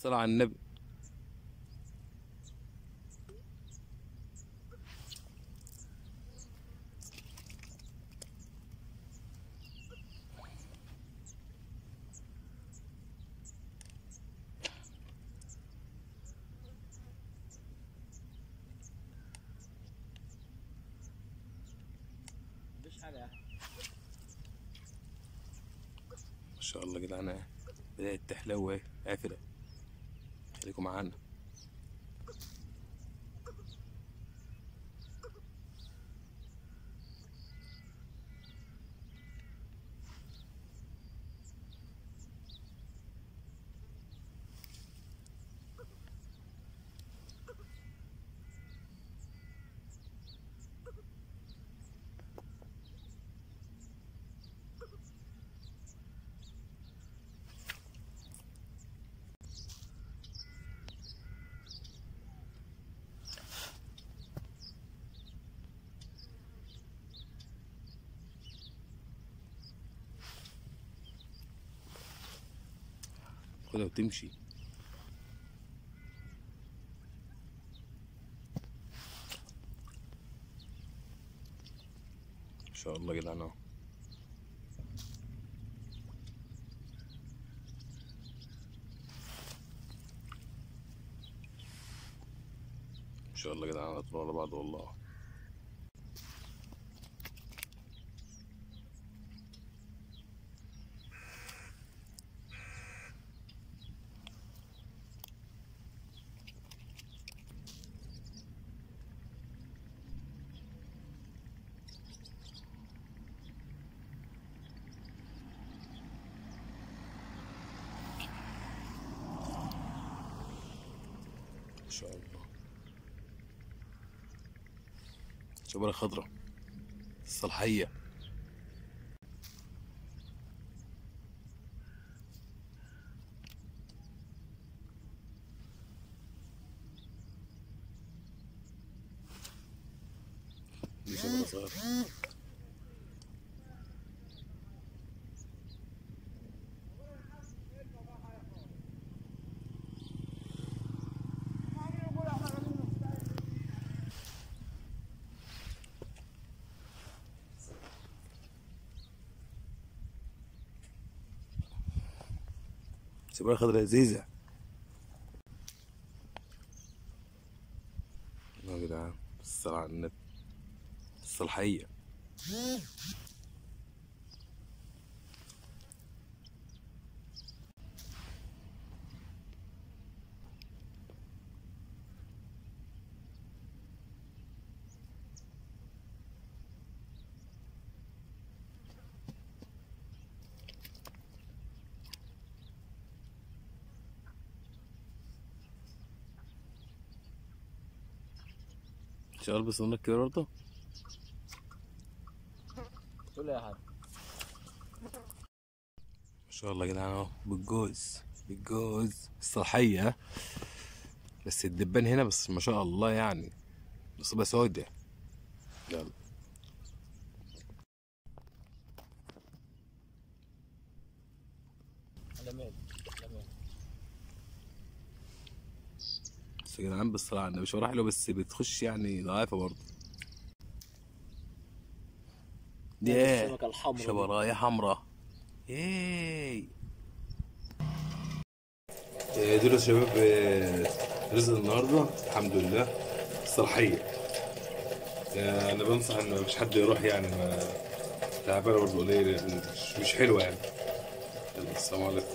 الصلاة على النبي. ما شاء الله يا جدعان بدأت تحلو أهي. قافلة Telekom aan. خدها وتمشي. ما شاء الله يا جدعان ما شاء الله يا جدعان طول على بعض والله. ما شاء الله. شبرة خضراء الصلاحية دي شبرة صغيرة شبرة خضراء لذيذة. يا جدعان الصلاة على النبي الصلاحية شغال بس هناك كده برضه؟ قول يا حاج. ما شاء الله يا جدعان اهو. بالجوز. بالجوز. الصلاحية؟ بس الدبان هنا بس ما شاء الله يعني. نصيبها سودة. يلا. على مين؟ على مين بس يا جدعان بالصلاة على النبي شوارع حلوة بس بتخش يعني ضعيفة برضه. دي إيه الحمراء. شبراية حمراء. ياي. دول يا شباب آه، رزق النهارده الحمد لله. الصلاحية آه، أنا بنصح إن مفيش حد يروح يعني ما تعبانة برضه قليل مش, حلوة يعني. السلام عليكم.